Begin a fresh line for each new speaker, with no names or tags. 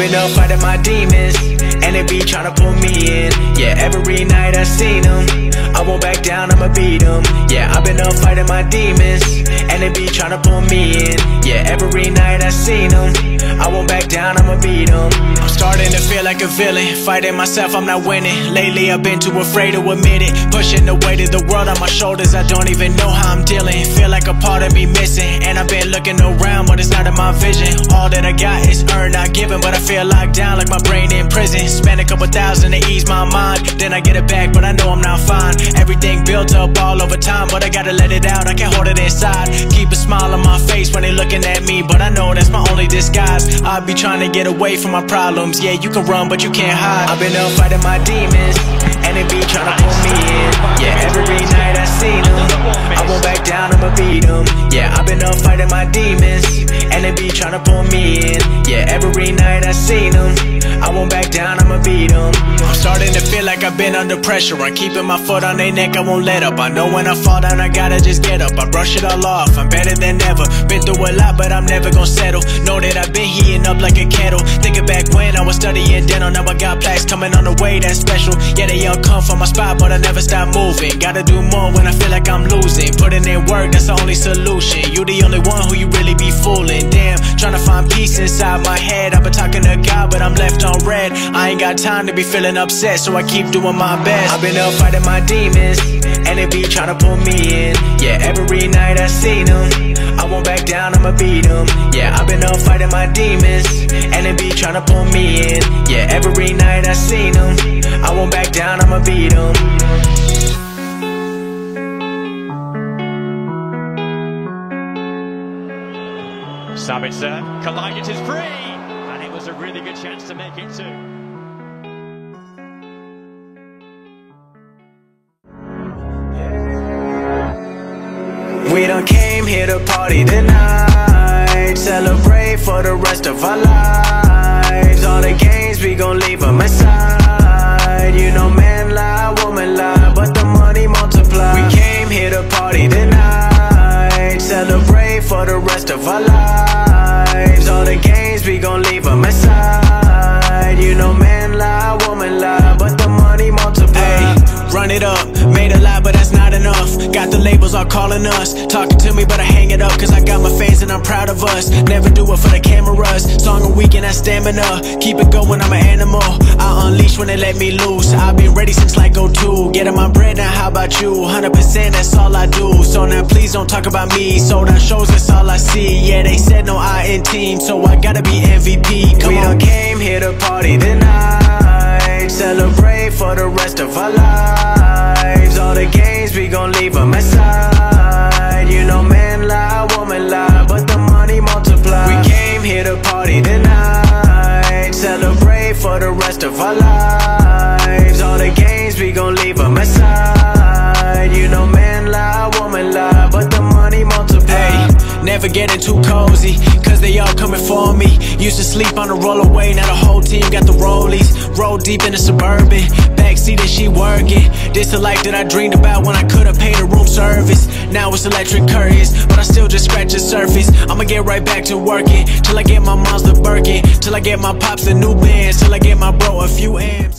been up fighting my demons, and they be tryna pull me in. Yeah, every night I seen them. I won't back down, I'ma beat them. Yeah, I've been up fighting my demons, and they be tryna pull me in. Yeah, every night I seen them. I won't back down, I'ma beat them. I'm starting to feel like a villain, fighting myself, I'm not winning. Lately, I've been too afraid to admit it. Pushing the weight of the world on my shoulders, I don't even know how I'm dealing. Feel like a part of me missing, and I've been looking around, but it's not in my vision. All that I got is earned, not given, but I feel locked down like my brain in prison. Spend a couple thousand to ease my mind, then I get it back, but I know I'm not fine. Everything built up all over time, but I gotta let it out, I can't hold it inside. Keep a smile on my face when they looking at me, but I know that's my only disguise. I be trying to get away from my problems, yeah, you can run, but you can't hide. I've been up fighting my demons, and they be trying to pull me in. Yeah, every night I seen them. I won't back down, I'ma beat them. Yeah, fighting my demons, and they be trying to pull me in. Yeah, every night I seen them. I won't back down, I'ma beat them. I'm starting to feel like I've been under pressure. I'm keeping my foot on their neck, I won't let up. I know when I fall down, I gotta just get up. I brush it all off, I'm better than ever. Been through a lot, but I'm never gonna settle. Know that I've been heating up like a kettle. Thinking back when I was studying dental, now I got plaques coming on the way, that's special. Yeah, they all come from my spot, but I never stop moving. Gotta do more when I feel like I'm losing. Putting in work, that's the only solution. You the only one who you really be fooling. Damn, trying to find peace inside my head. I've been talking to God, but I'm left on red. I ain't got time to be feeling upset, so I keep doing my best. I've been up fighting my demons, and they be trying to pull me in. Yeah, every night I seen them. I won't back down, I'ma beat them. Yeah, I've been up fighting my demons, and they be trying to pull me in. Yeah, every night I seen them. I won't back down, I'ma beat them.
Sabitzer collided is free, and it was a really good chance to make it two.
We done came here to party tonight. Celebrate for the rest of our lives. All the games, we gon' leave them aside For the rest of our lives. All the games, we gon' leave them aside You know man lie, woman lie But the money multiply. Run it up, made a lot but that's not enough. Got the labels all calling us. Talking to me but I hang it up Cause I got and I'm proud of us. Never do it for the cameras. Song a week and I stamina. Keep it going, I'm an animal. I unleash when they let me loose. I've been ready since like 02 Getting my bread now how about you? 100% that's all I do. So now please don't talk about me. Sold out shows that's all I see. Yeah they said no I in team So I gotta be MVP Come we on. came here to party tonight. Celebrate for the rest of our lives. All the games we gon' leave them aside the rest Never getting too cozy, cause they all coming for me. Used to sleep on the rollaway, now the whole team got the rollies. Roll deep in the suburban, backseat and she working. This the life that I dreamed about when I could've paid a room service. Now it's electric curtains, but I still just scratch the surface. I'ma get right back to working, till I get my mom's the Birkin, till I get my pops the new bands, till I get my bro a few amps.